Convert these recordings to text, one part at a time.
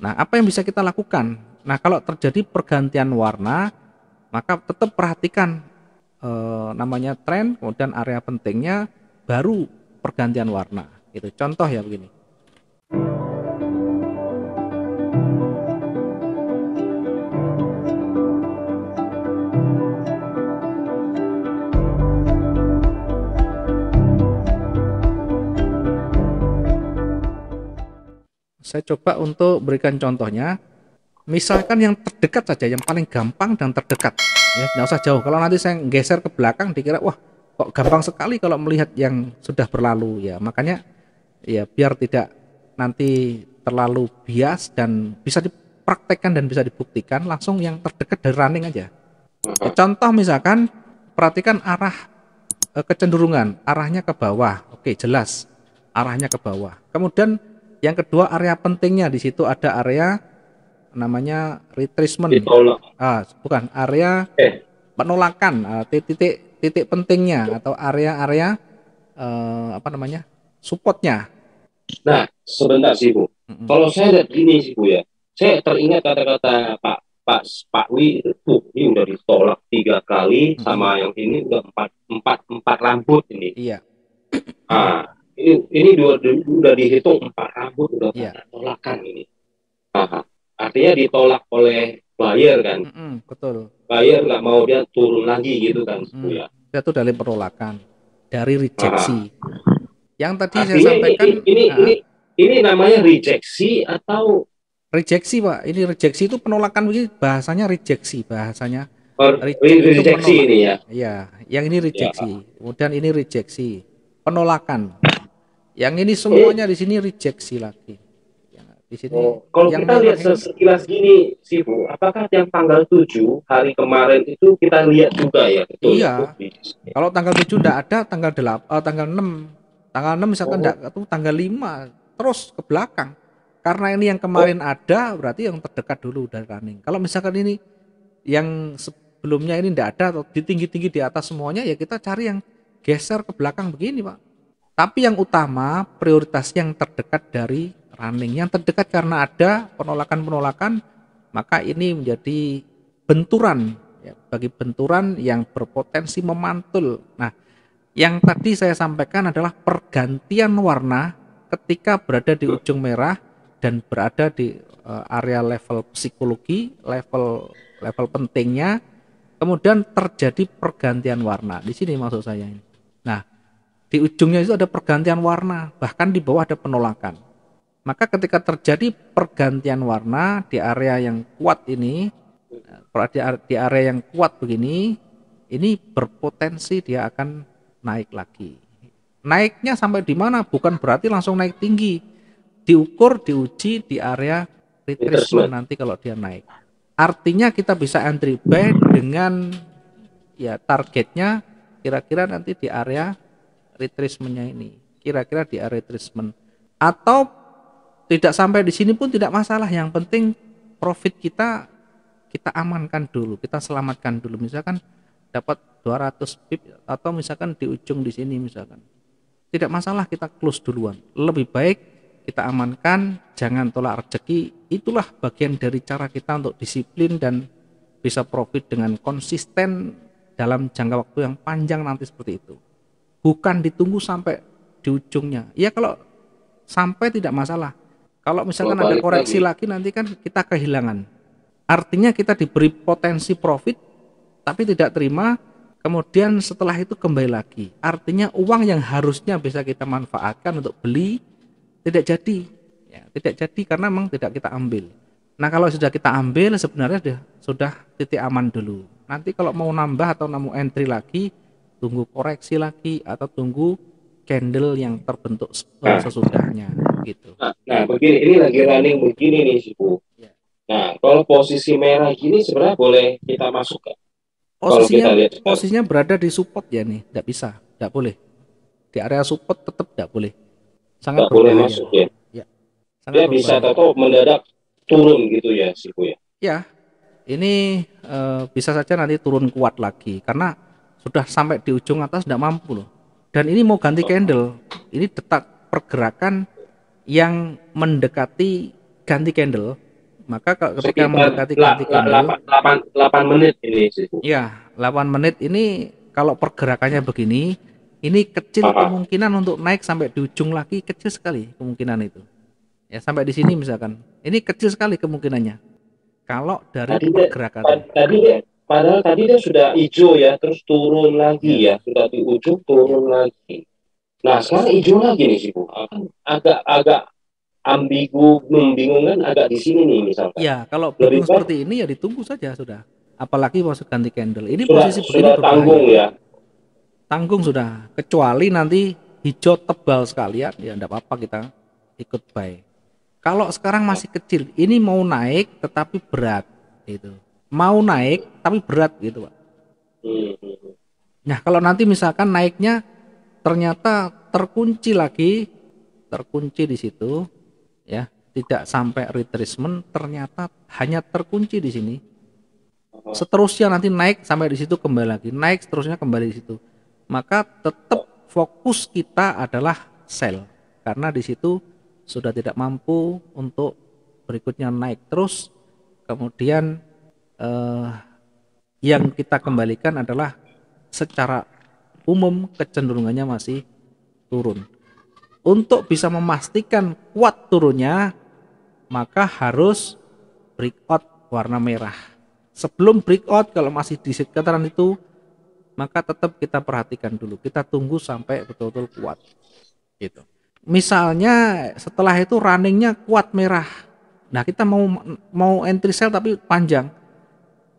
Nah, apa yang bisa kita lakukan? Nah, kalau terjadi pergantian warna, maka tetap perhatikan eh, namanya tren, kemudian area pentingnya, baru pergantian warna. Itu contoh ya begini. Saya coba untuk berikan contohnya. Misalkan yang terdekat saja, yang paling gampang dan terdekat. Ya, nggak usah jauh. Kalau nanti saya geser ke belakang, dikira wah kok gampang sekali kalau melihat yang sudah berlalu ya. Makanya ya biar tidak nanti terlalu bias dan bisa dipraktekkan dan bisa dibuktikan langsung yang terdekat dari running aja. Contoh misalkan perhatikan arah eh, kecenderungan, arahnya ke bawah. Oke, jelas arahnya ke bawah. Kemudian yang kedua area pentingnya di situ ada area namanya retracement. Ditolak. Ah, bukan area Eh. penolakan, ah, titik pentingnya atau area-area eh, apa namanya? supportnya. Nah, sebentar sih Bu. Mm-mm. Kalau saya lihat gini sih Bu ya, saya teringat kata-kata Pak Pak Pak Wi, tuh ini udah ditolak tiga kali Mhm. sama yang ini udah empat empat empat rambut ini. Iya, Ah, ini, ini dua, udah dihitung empat rambut udah pada tolakan ini. Aha. Artinya ditolak oleh buyer kan, Mm-mm, betul. buyer nggak mau dia turun lagi gitu kan, Mm. ya. Itu dari penolakan, dari rejeksi. Yang tadi saya Artinya ini, sampaikan ini, ini, ah, ini, ini namanya rejeksi atau rejeksi, Pak. Ini rejeksi itu penolakan begini bahasanya rejeksi, bahasanya. rejeksi menolak. ini ya? Iya, yang ini rejeksi. Kemudian ini rejeksi, penolakan. Yang ini semuanya di sini rejeksi lagi. Ya, di sini Oh, kalau yang kita lihat sekilas gini, sih Bu, apakah yang tanggal 7 hari kemarin itu kita lihat juga ya? Betul, Iya. Bu? Kalau tanggal 7 enggak ada, tanggal 8 eh, tanggal 6. Tanggal 6 misalkan Oh. enggak itu tanggal 5 terus ke belakang. Karena ini yang kemarin ada, berarti yang terdekat dulu dari running. Kalau misalkan ini yang sebelumnya ini enggak ada atau di tinggi-tinggi di atas semuanya ya kita cari yang geser ke belakang begini, Pak. Tapi yang utama prioritas yang terdekat dari running. Yang terdekat karena ada penolakan-penolakan, maka ini menjadi benturan ya, bagi benturan yang berpotensi memantul. Nah, yang tadi saya sampaikan adalah pergantian warna ketika berada di ujung merah dan berada di eh, area level psikologi, level level pentingnya, kemudian terjadi pergantian warna. Di sini maksud saya ini. Di ujungnya itu ada pergantian warna, bahkan di bawah ada penolakan. Maka ketika terjadi pergantian warna di area yang kuat ini, eh, di are- di area yang kuat begini, ini berpotensi dia akan naik lagi. Naiknya sampai di mana? Bukan berarti langsung naik tinggi. Diukur, diuji di area retracement Retracement. nanti kalau dia naik. Artinya kita bisa entry buy dengan ya targetnya kira-kira nanti di area retracementnya ini. Kira-kira di area retracement. Atau tidak sampai di sini pun tidak masalah. Yang penting profit kita kita amankan dulu, kita selamatkan dulu. Misalkan dapat 200 pip atau misalkan di ujung di sini misalkan. Tidak masalah kita close duluan. Lebih baik kita amankan, jangan tolak rezeki. Itulah bagian dari cara kita untuk disiplin dan bisa profit dengan konsisten dalam jangka waktu yang panjang nanti seperti itu. Bukan ditunggu sampai di ujungnya. Ya kalau sampai tidak masalah. Kalau misalkan Kalau ada balik koreksi lagi. lagi nanti kan kita kehilangan. Artinya kita diberi potensi profit tapi tidak terima kemudian setelah itu kembali lagi. Artinya uang yang harusnya bisa kita manfaatkan untuk beli tidak jadi. Ya, tidak jadi karena memang tidak kita ambil. Nah, kalau sudah kita ambil sebenarnya sudah, sudah titik aman dulu. Nanti kalau mau nambah atau mau entry lagi, tunggu koreksi lagi atau tunggu candle yang terbentuk Nah. sesudahnya gitu. Nah, nah, begini, ini lagi running begini nih, sih Bu. Ya. Nah, kalau posisi merah gini sebenarnya boleh kita masuk kan? Kalau kita Posisinya lihat posisinya berada di support ya nih, tidak bisa, tidak boleh. Di area support tetap tidak boleh. Sangat nggak boleh masuk ya. Sangat Dia bisa berbahaya. atau mendadak turun gitu ya, sih Bu ya. Ya, ini eh, bisa saja nanti turun kuat lagi karena sudah sampai di ujung atas tidak mampu loh. Dan ini mau ganti candle, ini detak pergerakan yang mendekati ganti candle Maka kalau ketika Sekitar mendekati ganti candle, delapan delapan delapan menit ini Sifu. ya 8 menit ini kalau pergerakannya begini, ini kecil Aha. kemungkinan untuk naik sampai di ujung lagi kecil sekali kemungkinan itu. Ya sampai di sini misalkan, ini kecil sekali kemungkinannya. Kalau dari Tadi pergerakan, Tadi dia padahal tadi dia sudah hijau ya, terus turun lagi ya, sudah di ujung turun lagi. Nah sekarang hijau lagi nih Sifu. Akan agak agak ambigu, membingungkan agak di sini nih misalkan. ya kalau Lebih baik- seperti ini ya ditunggu saja sudah. Apalagi masuk ganti candle. Ini Sudah posisi begini sudah tanggung ya. tanggung sudah kecuali nanti hijau tebal sekalian ya enggak apa-apa kita ikut buy kalau sekarang masih kecil ini mau naik tetapi berat gitu mau naik tapi berat gitu pak. Nah kalau nanti misalkan naiknya ternyata terkunci lagi terkunci di situ ya tidak sampai retracement ternyata hanya terkunci di sini. Seterusnya nanti naik sampai di situ kembali lagi naik seterusnya kembali di situ. Maka tetap fokus kita adalah sell karena di situ sudah tidak mampu untuk berikutnya naik terus kemudian eh, yang kita kembalikan adalah secara umum kecenderungannya masih turun. Untuk bisa memastikan kuat turunnya maka harus breakout warna merah. Sebelum breakout kalau masih di sekitaran itu maka tetap kita perhatikan dulu. Kita tunggu sampai betul-betul kuat gitu. Misalnya setelah itu runningnya kuat merah. Nah kita mau mau entry sell tapi panjang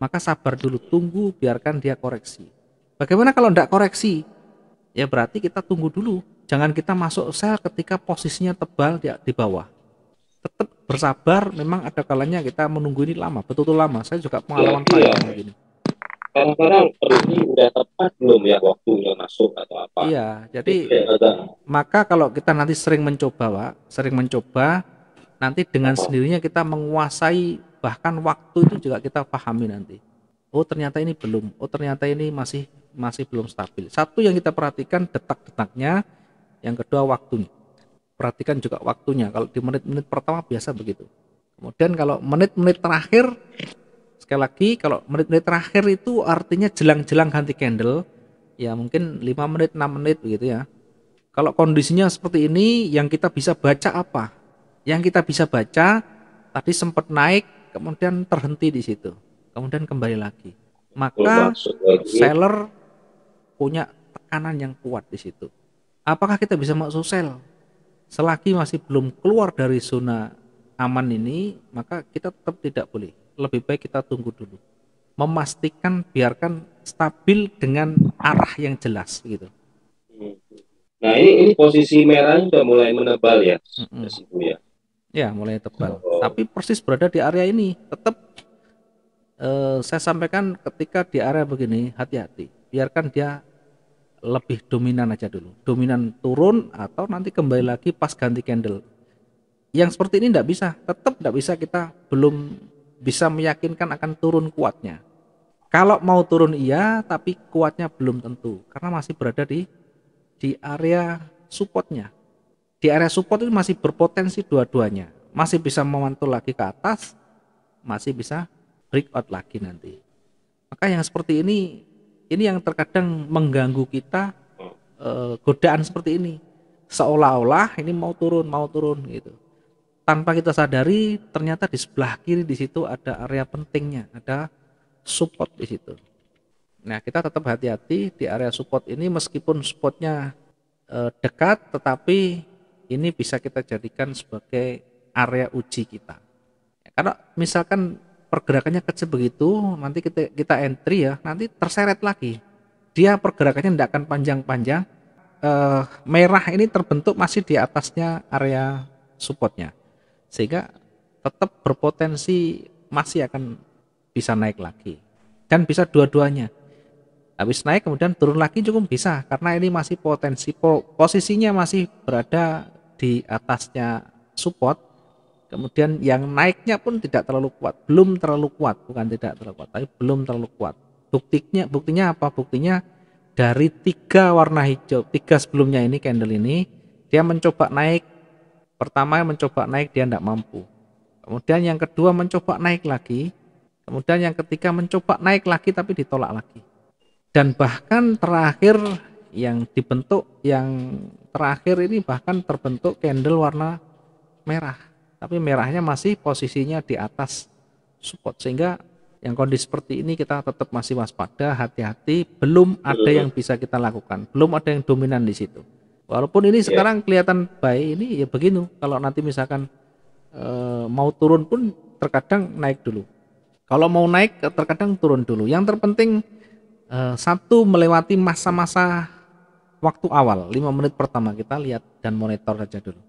maka sabar dulu tunggu biarkan dia koreksi. Bagaimana kalau tidak koreksi? Ya berarti kita tunggu dulu. Jangan kita masuk sell ketika posisinya tebal di, di bawah. Tetap bersabar memang ada kalanya kita menunggu ini lama betul-betul lama. Saya juga pengalaman panjang iya. begini. Kadang-kadang ini udah tepat belum ya waktunya masuk atau apa? iya jadi agak- maka kalau kita nanti sering mencoba Pak sering mencoba nanti dengan sendirinya kita menguasai bahkan waktu itu juga kita pahami nanti. Oh ternyata ini belum. Oh ternyata ini masih masih belum stabil. Satu yang kita perhatikan detak-detaknya. Yang kedua waktunya. Perhatikan juga waktunya. Kalau di menit-menit pertama biasa begitu. Kemudian kalau menit-menit terakhir sekali lagi kalau menit-menit terakhir itu artinya jelang-jelang ganti candle ya mungkin 5 menit 6 menit begitu ya. Kalau kondisinya seperti ini yang kita bisa baca apa? Yang kita bisa baca tadi sempat naik kemudian terhenti di situ. Kemudian kembali lagi. Maka seller punya tekanan yang kuat di situ. Apakah kita bisa masuk sell selagi masih belum keluar dari zona aman ini maka kita tetap tidak boleh. Lebih baik kita tunggu dulu. Memastikan biarkan stabil dengan arah yang jelas gitu. Hmm. Nah ini ini posisi merahnya sudah mulai menebal ya, Mm-mm. Sifu ya. Ya mulai tebal. Oh. tapi persis berada di area ini. Tetap eh, saya sampaikan ketika di area begini hati-hati. Biarkan dia lebih dominan aja dulu. Dominan turun atau nanti kembali lagi pas ganti candle. Yang seperti ini tidak bisa. Tetap tidak bisa kita belum bisa meyakinkan akan turun kuatnya. Kalau mau turun iya tapi kuatnya belum tentu. Karena masih berada di di area supportnya di area support itu masih berpotensi dua-duanya. Masih bisa memantul lagi ke atas masih bisa breakout lagi nanti. Maka yang seperti ini ini yang terkadang mengganggu kita eh, godaan seperti ini. Seolah-olah ini mau turun mau turun gitu. Tanpa kita sadari ternyata di sebelah kiri di situ ada area pentingnya ada support di situ. Nah kita tetap hati-hati di area support ini meskipun supportnya eh, dekat tetapi ini bisa kita jadikan sebagai area uji kita. Karena misalkan pergerakannya kecil begitu nanti kita kita entry ya nanti terseret lagi. Dia pergerakannya tidak akan panjang-panjang. Eh, merah ini terbentuk masih di atasnya area supportnya. Sehingga tetap berpotensi masih akan bisa naik lagi. Dan bisa dua-duanya. Habis naik kemudian turun lagi cukup bisa karena ini masih potensi po- posisinya masih berada di atasnya support kemudian yang naiknya pun tidak terlalu kuat belum terlalu kuat bukan tidak terlalu kuat tapi belum terlalu kuat buktinya buktinya apa buktinya dari tiga warna hijau tiga sebelumnya ini candle ini dia mencoba naik pertama mencoba naik dia tidak mampu Kemudian yang kedua mencoba naik lagi. Kemudian yang ketiga mencoba naik lagi tapi ditolak lagi. Dan bahkan terakhir yang dibentuk yang terakhir ini bahkan terbentuk candle warna merah. Tapi merahnya masih posisinya di atas support sehingga yang kondisi seperti ini kita tetap masih waspada, hati-hati, belum ada yang bisa kita lakukan, belum ada yang dominan di situ. Walaupun ini iya. sekarang kelihatan baik ini ya begini. Kalau nanti misalkan e, mau turun pun terkadang naik dulu. Kalau mau naik terkadang turun dulu. Yang terpenting e, satu melewati masa-masa waktu awal, lima menit pertama kita lihat dan monitor saja dulu.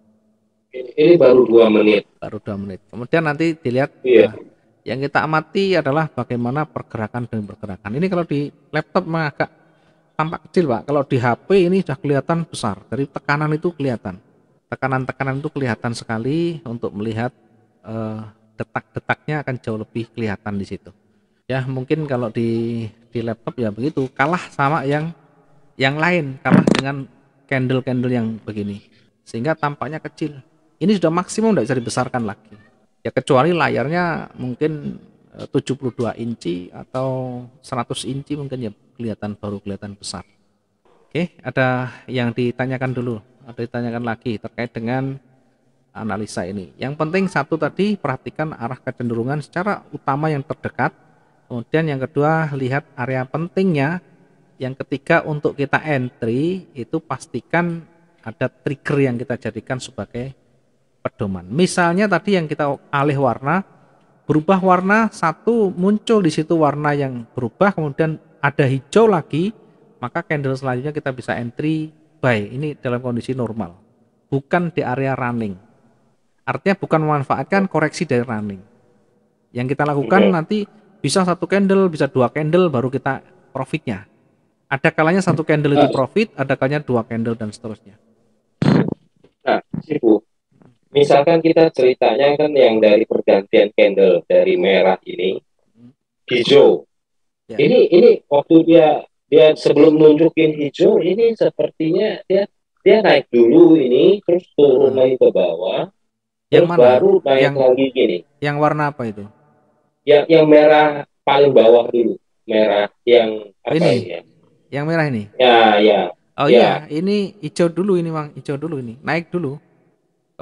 Ini baru dua menit. Baru dua menit. Kemudian nanti dilihat. Iya. Nah, yang kita amati adalah bagaimana pergerakan dan pergerakan. Ini kalau di laptop agak tampak kecil Pak. Kalau di HP ini sudah kelihatan besar. Dari tekanan itu kelihatan. Tekanan-tekanan itu kelihatan sekali untuk melihat eh, detak-detaknya akan jauh lebih kelihatan di situ. Ya mungkin kalau di di laptop ya begitu. Kalah sama yang yang lain. Kalah dengan candle-candle yang begini. Sehingga tampaknya kecil. Ini sudah maksimum tidak bisa dibesarkan lagi ya kecuali layarnya mungkin 72 eh, inci atau 100 inci mungkin ya kelihatan baru kelihatan besar oke ada yang ditanyakan dulu ada ditanyakan lagi terkait dengan analisa ini yang penting satu tadi perhatikan arah kecenderungan secara utama yang terdekat kemudian yang kedua lihat area pentingnya yang ketiga untuk kita entry itu pastikan ada trigger yang kita jadikan sebagai pedoman. Misalnya tadi yang kita alih warna, berubah warna satu muncul di situ warna yang berubah, kemudian ada hijau lagi, maka candle selanjutnya kita bisa entry buy. Ini dalam kondisi normal, bukan di area running. Artinya bukan memanfaatkan koreksi dari running. Yang kita lakukan nanti bisa satu candle, bisa dua candle, baru kita profitnya. Ada kalanya satu candle itu profit, ada kalanya dua candle dan seterusnya. Nah, Sibu, misalkan kita ceritanya kan yang dari pergantian candle dari merah ini hijau ya. ini ini waktu dia dia sebelum nunjukin hijau ini sepertinya dia dia naik dulu ini terus turun hmm. lagi ke bawah yang terus mana? baru naik yang, lagi gini yang warna apa itu yang yang merah paling bawah dulu merah yang apa ini, ini ya? Yang merah ini ya ya oh ya. iya ini hijau dulu ini bang hijau dulu ini naik dulu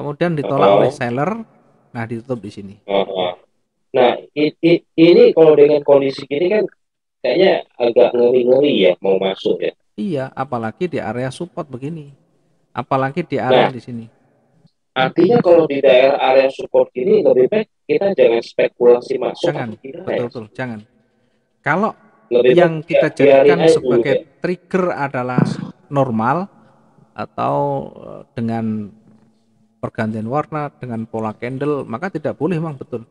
kemudian ditolak oh. oleh seller, nah ditutup di sini. Oh. Nah, i, i, ini kalau dengan kondisi gini kan kayaknya agak ngeri-ngeri ya mau masuk ya. Iya, apalagi di area support begini. Apalagi di area nah, di sini. Artinya kalau di daerah area support ini lebih baik kita jangan spekulasi masuk. Jangan, betul ya? betul, jangan. Kalau yang kita jadikan sebagai ya. trigger adalah normal atau eh, dengan pergantian warna dengan pola candle maka tidak boleh memang betul.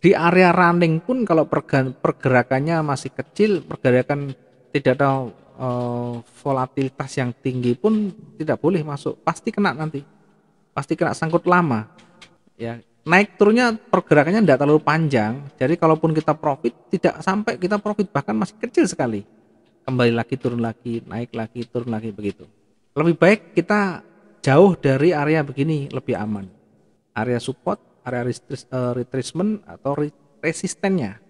Di area running pun kalau pergerakannya masih kecil pergerakan tidak ada uh, volatilitas yang tinggi pun tidak boleh masuk. Pasti kena nanti. Pasti kena sangkut lama. Ya naik turunnya pergerakannya tidak terlalu panjang jadi kalaupun kita profit tidak sampai kita profit bahkan masih kecil sekali kembali lagi turun lagi naik lagi turun lagi begitu lebih baik kita jauh dari area begini lebih aman. Area support, area uh, retracement atau resistennya.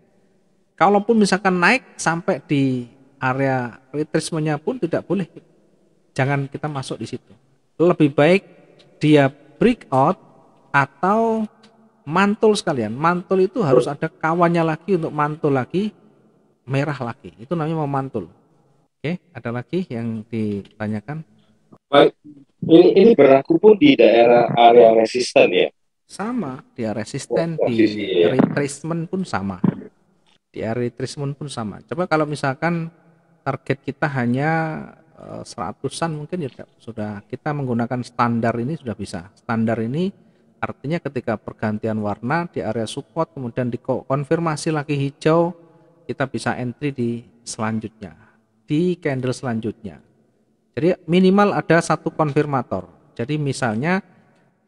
Kalaupun misalkan naik sampai di area retracementnya pun tidak boleh. Jangan kita masuk di situ. Lebih baik dia breakout atau mantul sekalian. Mantul itu harus ada kawannya lagi untuk mantul lagi merah lagi. Itu namanya memantul. Oke, ada lagi yang ditanyakan? Baik, ini, ini berlaku pun di daerah area resisten ya? Sama, di area resisten, oh, di ya. retracement pun sama. Di area retracement pun sama. Coba kalau misalkan target kita hanya uh, seratusan mungkin ya sudah kita menggunakan standar ini sudah bisa. Standar ini artinya ketika pergantian warna di area support kemudian dikonfirmasi lagi hijau kita bisa entry di selanjutnya di candle selanjutnya jadi minimal ada satu konfirmator. Jadi misalnya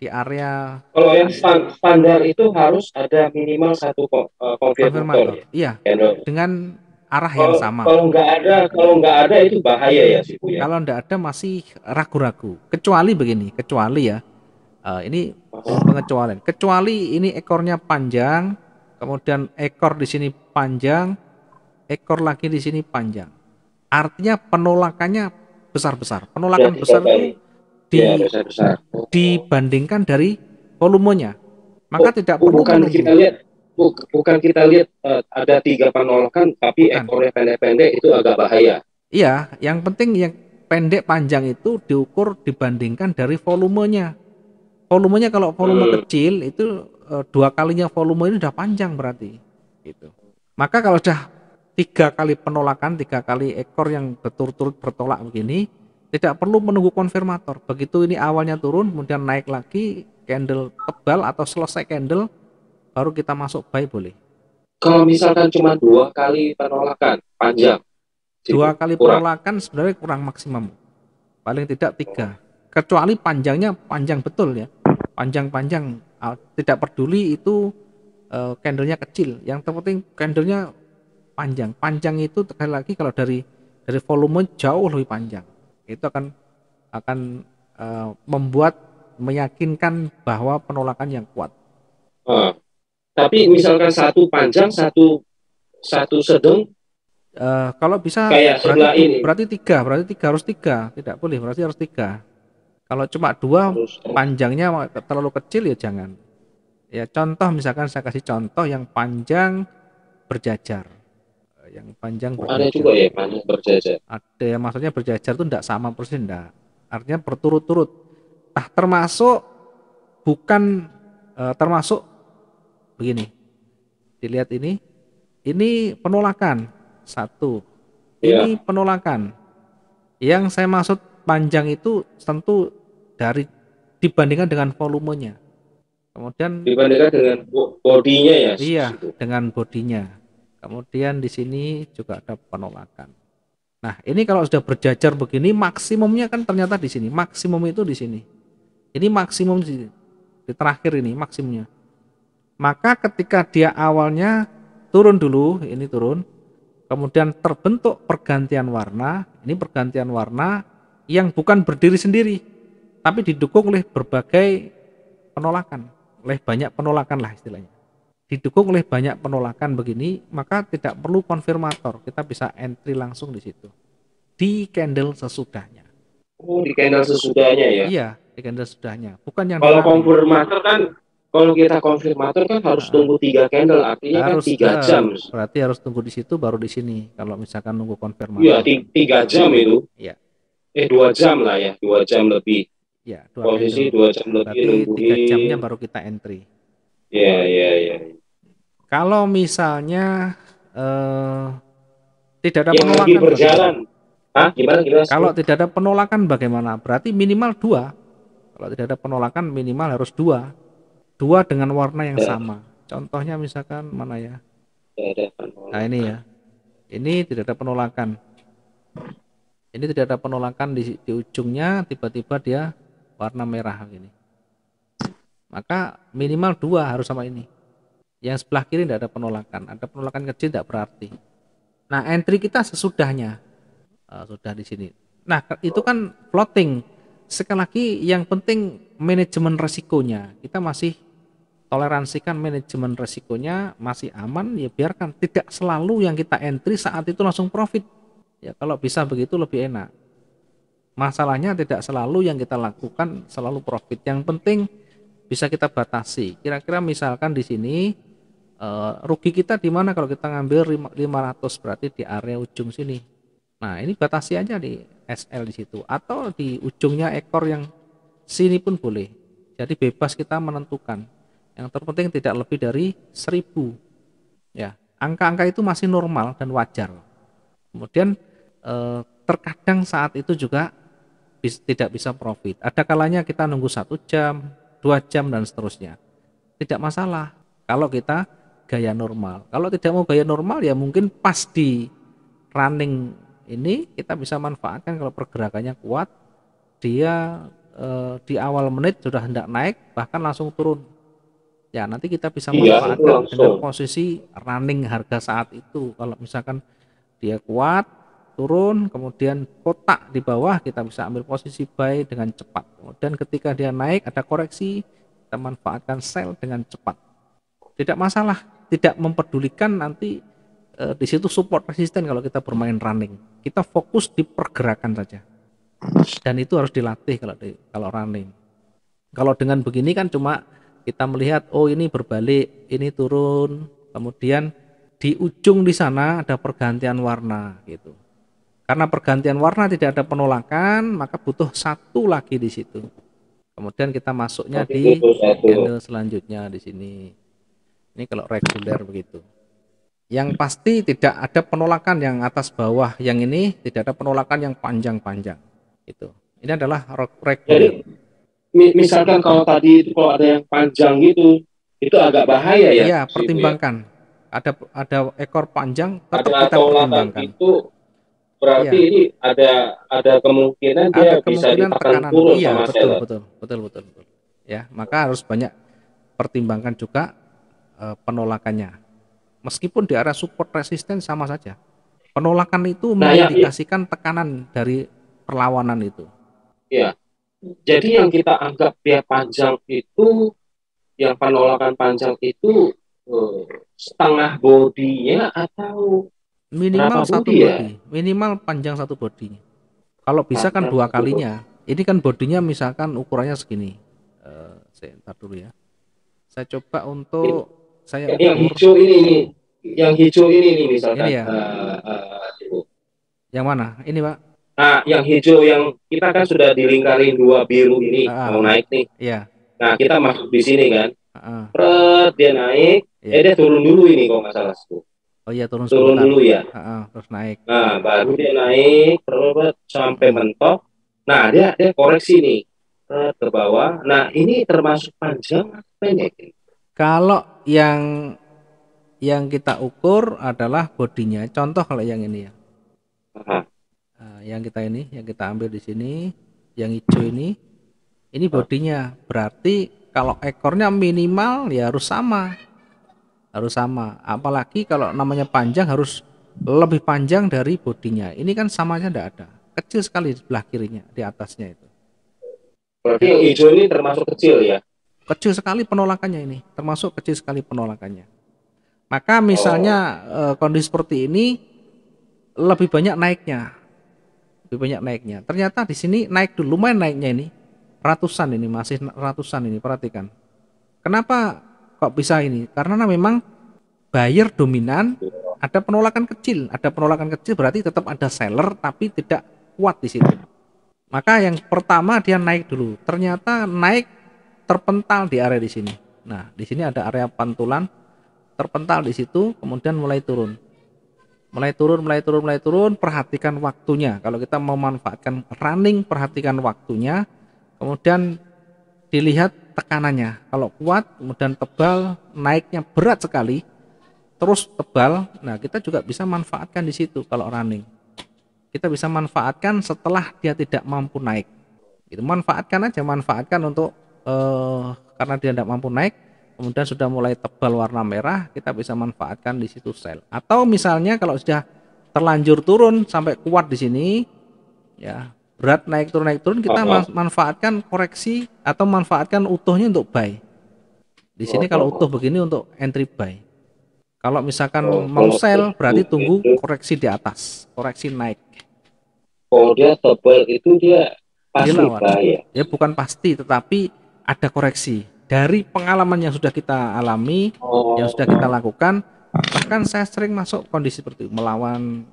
di area kalau yang standar itu harus ada minimal satu konfirmator. konfirmator. Iya. Dengan arah kalau, yang sama. Kalau nggak ada, kalau nggak ada itu bahaya ya sih ya. Kalau nggak ada masih ragu-ragu. Kecuali begini, kecuali ya Uh, ini pengecualian. Kecuali ini ekornya panjang, kemudian ekor di sini panjang, ekor lagi di sini panjang. Artinya penolakannya besar-besar. Penolakan ya, besar itu di, ya, besar -besar. dibandingkan dari volumenya. Maka oh, tidak perlu bukan menunggu. kita lihat bukan kita lihat uh, ada tiga penolakan tapi bukan. ekornya pendek-pendek itu agak bahaya. Iya, yang penting yang pendek panjang itu diukur dibandingkan dari volumenya volumenya kalau volume hmm. kecil itu uh, dua kalinya volume ini udah panjang berarti. Gitu. Maka kalau sudah tiga kali penolakan tiga kali ekor yang berturut-turut bertolak begini tidak perlu menunggu konfirmator. Begitu ini awalnya turun kemudian naik lagi candle tebal atau selesai candle baru kita masuk buy boleh. Kalau misalkan cuma dua kali penolakan panjang. Dua kali kurang. penolakan sebenarnya kurang maksimum. Paling tidak tiga. Kecuali panjangnya panjang betul ya panjang-panjang. Uh, tidak peduli itu uh, candlenya kecil. Yang terpenting candlenya panjang. Panjang itu sekali lagi kalau dari dari volume jauh lebih panjang. Itu akan akan uh, membuat meyakinkan bahwa penolakan yang kuat. Uh, tapi misalkan satu panjang satu satu sedang? Uh, kalau bisa kayak berarti, ini. berarti tiga berarti tiga harus tiga. Tidak boleh berarti harus tiga kalau cuma dua panjangnya terlalu kecil ya jangan. Ya contoh misalkan saya kasih contoh yang panjang berjajar. Yang panjang berjajar. Ada juga ya panjang berjajar. Ada yang maksudnya berjajar itu tidak sama persis enggak. Artinya berturut-turut. Nah, termasuk bukan uh, termasuk begini. Dilihat ini. Ini penolakan. Satu. Ini ya. penolakan. Yang saya maksud panjang itu tentu dari dibandingkan dengan volumenya. Kemudian dibandingkan dengan bodinya ya. Iya, dengan bodinya. Kemudian di sini juga ada penolakan. Nah, ini kalau sudah berjajar begini maksimumnya kan ternyata di sini. Maksimum itu di sini. Ini maksimum di, di terakhir ini maksimumnya. Maka ketika dia awalnya turun dulu, ini turun. Kemudian terbentuk pergantian warna. Ini pergantian warna yang bukan berdiri sendiri tapi didukung oleh berbagai penolakan, oleh banyak penolakan lah istilahnya. Didukung oleh banyak penolakan begini, maka tidak perlu konfirmator, kita bisa entry langsung di situ. Di candle sesudahnya. Oh, di candle sesudahnya ya? Iya, di candle sesudahnya. Bukan yang Kalau konfirmator kan kalau kita konfirmator kan harus nah, tunggu tiga candle artinya kan harus, kan tiga jam berarti harus tunggu di situ baru di sini kalau misalkan nunggu konfirmasi iya tiga jam itu iya eh dua jam lah ya dua jam lebih Ya, dua posisi dua jam lebih Berarti tiga jamnya baru kita entry. Ya, ya, ya. Kalau misalnya eh, tidak ada yang penolakan lagi berjalan, ah gimana, gimana? Kalau tidak ada penolakan bagaimana? Berarti minimal dua. Kalau tidak ada penolakan minimal harus dua, dua dengan warna yang ya. sama. Contohnya misalkan mana ya? Nah ini ya, ini tidak ada penolakan. Ini tidak ada penolakan di, di ujungnya, tiba-tiba dia warna merah ini. Maka minimal dua harus sama ini. Yang sebelah kiri tidak ada penolakan. Ada penolakan kecil tidak berarti. Nah entry kita sesudahnya. Uh, sudah di sini. Nah itu kan floating sekali lagi yang penting manajemen resikonya. Kita masih toleransikan manajemen resikonya masih aman ya biarkan. Tidak selalu yang kita entry saat itu langsung profit. Ya kalau bisa begitu lebih enak Masalahnya tidak selalu yang kita lakukan selalu profit. Yang penting bisa kita batasi. Kira-kira misalkan di sini uh, rugi kita di mana kalau kita ngambil 500 berarti di area ujung sini. Nah, ini batasi aja di SL di situ atau di ujungnya ekor yang sini pun boleh. Jadi bebas kita menentukan. Yang terpenting tidak lebih dari 1000. Ya, angka-angka itu masih normal dan wajar. Kemudian eh, terkadang saat itu juga bis, tidak bisa profit. Ada kalanya kita nunggu satu jam, dua jam dan seterusnya. Tidak masalah kalau kita gaya normal. Kalau tidak mau gaya normal ya mungkin pas di running ini kita bisa manfaatkan kalau pergerakannya kuat. Dia eh, di awal menit sudah hendak naik bahkan langsung turun. Ya nanti kita bisa iya, manfaatkan iya, dengan posisi running harga saat itu. Kalau misalkan dia kuat turun kemudian kotak di bawah kita bisa ambil posisi buy dengan cepat. Kemudian ketika dia naik ada koreksi kita manfaatkan sell dengan cepat. Tidak masalah tidak mempedulikan nanti e, di situ support resisten kalau kita bermain running. Kita fokus di pergerakan saja. Dan itu harus dilatih kalau di, kalau running. Kalau dengan begini kan cuma kita melihat oh ini berbalik ini turun kemudian di ujung di sana ada pergantian warna gitu karena pergantian warna tidak ada penolakan, maka butuh satu lagi di situ. Kemudian kita masuknya di candle selanjutnya di sini. Ini kalau reguler begitu. Yang pasti tidak ada penolakan yang atas bawah, yang ini tidak ada penolakan yang panjang-panjang. Itu. Ini adalah reguler. Jadi misalkan kalau tadi itu kalau ada yang panjang gitu, itu agak bahaya ya. Iya, pertimbangkan. Ada ada ekor panjang tetap ada kita pertimbangkan. Itu berarti iya. ini ada ada kemungkinan ada dia kemungkinan bisa ditekan turun iya, sama betul, seller. betul betul betul betul. Ya maka harus banyak pertimbangkan juga uh, penolakannya. Meskipun di area support resisten sama saja. Penolakan itu nah, mengindikasikan ya, tekanan dari perlawanan itu. Ya jadi yang kita anggap dia panjang itu yang penolakan panjang itu uh, setengah bodinya atau minimal Berapa satu body, ya? body. Minimal panjang satu body kalau bisa kan dua kalinya. Ini kan bodinya misalkan ukurannya segini. Uh, saya ntar dulu ya. Saya coba untuk ini, saya ukur. yang hijau ini, ini yang hijau ini nih misalkan. Ini ya? uh, uh, yang mana? Ini pak. Nah yang hijau yang kita kan sudah dilingkarin dua biru ini. Uh, mau naik nih. Iya. Nah kita masuk di sini kan. Uh, uh. dia naik. Yeah. eh dia turun dulu ini kalau nggak salah Oh iya turun turun dulu ya. Uh, uh, terus naik. Nah baru dia naik terus sampai mentok. Nah dia dia koreksi nih ke bawah. Nah ini termasuk panjang atau pendek? Kalau yang yang kita ukur adalah bodinya. Contoh kalau yang ini ya. Uh, yang kita ini, yang kita ambil di sini, yang hijau ini, ini bodinya. Berarti kalau ekornya minimal ya harus sama harus sama. Apalagi kalau namanya panjang harus lebih panjang dari bodinya. Ini kan samanya tidak ada. Kecil sekali di sebelah kirinya di atasnya itu. Berarti yang hijau ini termasuk kecil ya? Kecil sekali penolakannya ini. Termasuk kecil sekali penolakannya. Maka misalnya oh. kondisi seperti ini lebih banyak naiknya. Lebih banyak naiknya. Ternyata di sini naik dulu. Lumayan naiknya ini. Ratusan ini masih ratusan ini. Perhatikan. Kenapa kok bisa ini? Karena memang buyer dominan ada penolakan kecil. Ada penolakan kecil berarti tetap ada seller tapi tidak kuat di situ. Maka yang pertama dia naik dulu. Ternyata naik terpental di area di sini. Nah di sini ada area pantulan terpental di situ kemudian mulai turun. Mulai turun mulai turun mulai turun perhatikan waktunya. Kalau kita memanfaatkan running perhatikan waktunya. Kemudian dilihat tekanannya. Kalau kuat, kemudian tebal, naiknya berat sekali, terus tebal, nah kita juga bisa manfaatkan di situ kalau running. Kita bisa manfaatkan setelah dia tidak mampu naik. Itu manfaatkan aja, manfaatkan untuk eh, karena dia tidak mampu naik, kemudian sudah mulai tebal warna merah, kita bisa manfaatkan di situ sell. Atau misalnya kalau sudah terlanjur turun sampai kuat di sini, ya berat naik turun naik turun kita uh -huh. manfaatkan koreksi atau manfaatkan utuhnya untuk buy. Di sini -huh. kalau utuh begini untuk entry buy. Kalau misalkan -huh. mau sell berarti tunggu koreksi di atas, koreksi naik. Kalau dia tebal itu dia pasti buy ya. Ya bukan pasti tetapi ada koreksi. Dari pengalaman yang sudah kita alami, oh. yang sudah kita lakukan, bahkan saya sering masuk kondisi seperti itu, melawan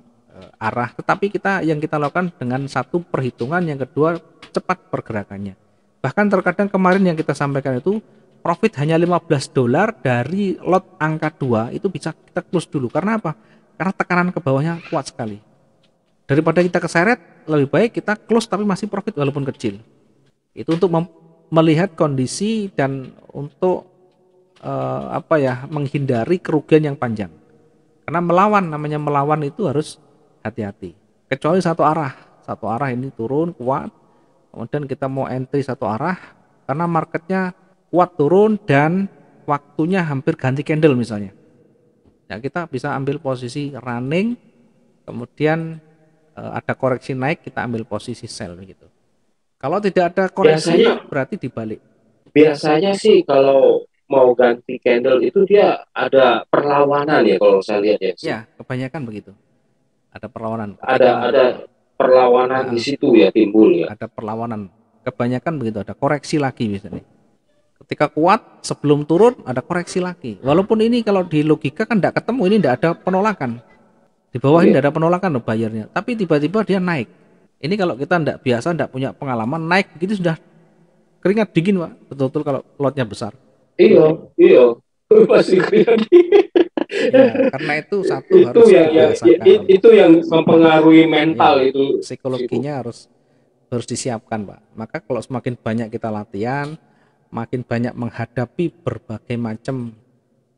arah tetapi kita yang kita lakukan dengan satu perhitungan yang kedua cepat pergerakannya. Bahkan terkadang kemarin yang kita sampaikan itu profit hanya 15 dolar dari lot angka 2 itu bisa kita close dulu. Karena apa? Karena tekanan ke bawahnya kuat sekali. Daripada kita keseret lebih baik kita close tapi masih profit walaupun kecil. Itu untuk melihat kondisi dan untuk uh, apa ya menghindari kerugian yang panjang. Karena melawan namanya melawan itu harus hati-hati kecuali satu arah satu arah ini turun kuat kemudian kita mau entry satu arah karena marketnya kuat turun dan waktunya hampir ganti candle misalnya ya kita bisa ambil posisi running kemudian uh, ada koreksi naik kita ambil posisi sell gitu. Kalau tidak ada koreksi biasanya, berarti dibalik. Biasanya sih kalau mau ganti candle itu dia ada perlawanan ya kalau saya lihat ya. Ya, kebanyakan begitu. Ada perlawanan. Ada ada perlawanan nah, di situ ya timbul ya. Ada perlawanan. Kebanyakan begitu, ada koreksi lagi misalnya. Ketika kuat sebelum turun ada koreksi lagi. Walaupun ini kalau di logika kan tidak ketemu, ini tidak ada penolakan. Di bawah ini tidak ada penolakan loh bayarnya. Tapi tiba-tiba dia naik. Ini kalau kita tidak biasa, tidak punya pengalaman, naik begitu sudah keringat dingin pak. Betul-betul kalau lotnya besar. Iya, iya. Pasti ya, karena itu satu itu harus yang, ya, itu yang mempengaruhi mental ya, itu psikologinya itu. harus harus disiapkan pak maka kalau semakin banyak kita latihan makin banyak menghadapi berbagai macam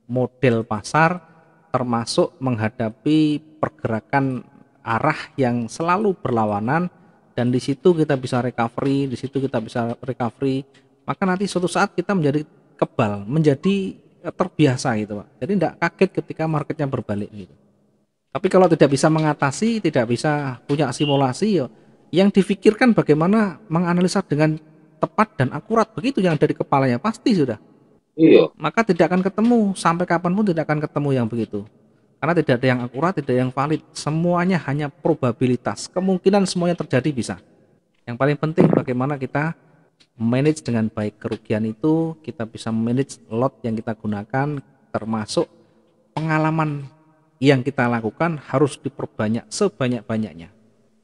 model pasar termasuk menghadapi pergerakan arah yang selalu berlawanan dan di situ kita bisa recovery di situ kita bisa recovery maka nanti suatu saat kita menjadi kebal, menjadi terbiasa gitu Pak. Jadi tidak kaget ketika marketnya berbalik gitu. Tapi kalau tidak bisa mengatasi, tidak bisa punya simulasi, yo, yang difikirkan bagaimana menganalisa dengan tepat dan akurat begitu yang dari kepalanya pasti sudah. Iya. Maka tidak akan ketemu sampai kapan pun tidak akan ketemu yang begitu. Karena tidak ada yang akurat, tidak ada yang valid. Semuanya hanya probabilitas. Kemungkinan semuanya terjadi bisa. Yang paling penting bagaimana kita manage dengan baik kerugian itu kita bisa manage lot yang kita gunakan termasuk pengalaman yang kita lakukan harus diperbanyak sebanyak-banyaknya.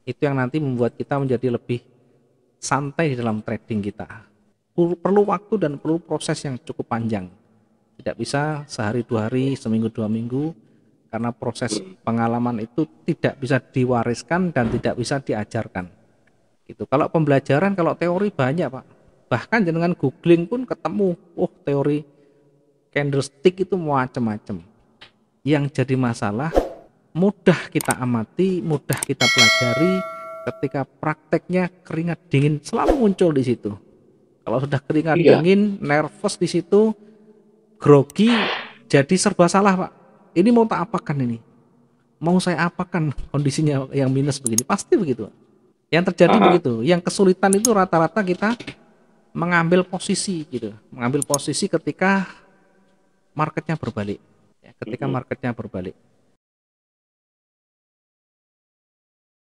Itu yang nanti membuat kita menjadi lebih santai di dalam trading kita. Perlu waktu dan perlu proses yang cukup panjang. Tidak bisa sehari dua hari seminggu dua minggu karena proses pengalaman itu tidak bisa diwariskan dan tidak bisa diajarkan gitu. Kalau pembelajaran kalau teori banyak pak. Bahkan dengan googling pun ketemu oh teori candlestick itu macam-macam yang jadi masalah mudah kita amati mudah kita pelajari ketika prakteknya keringat dingin selalu muncul di situ. Kalau sudah keringat iya. dingin nervous di situ grogi jadi serba salah pak. Ini mau tak apakan ini? Mau saya apakan kondisinya yang minus begini? Pasti begitu yang terjadi Aha. begitu yang kesulitan itu rata-rata kita mengambil posisi gitu, mengambil posisi ketika marketnya berbalik, ya, ketika marketnya berbalik.